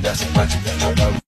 That's a magic that